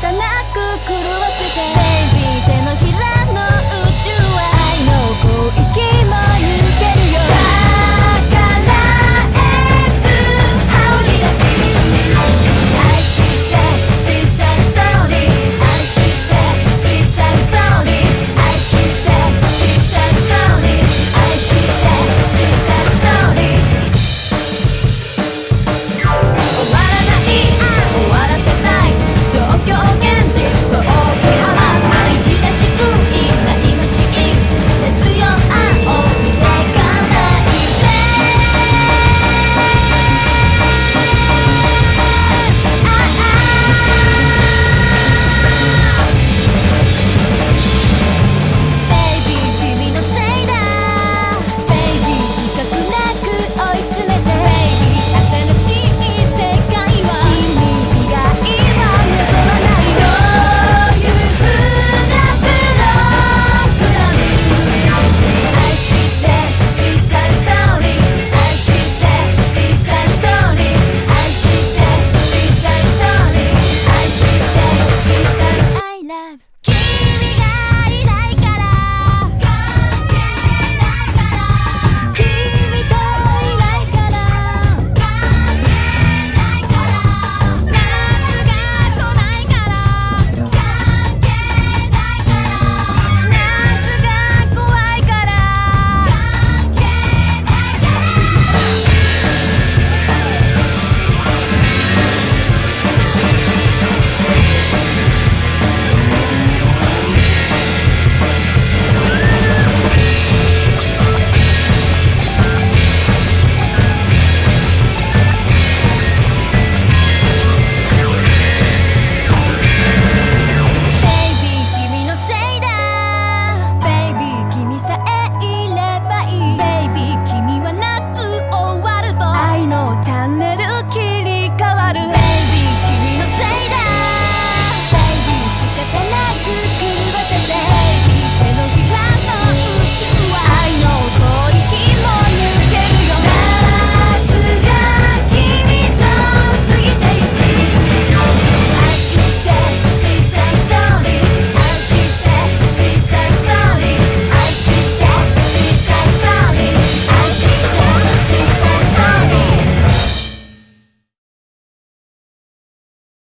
たく狂わせて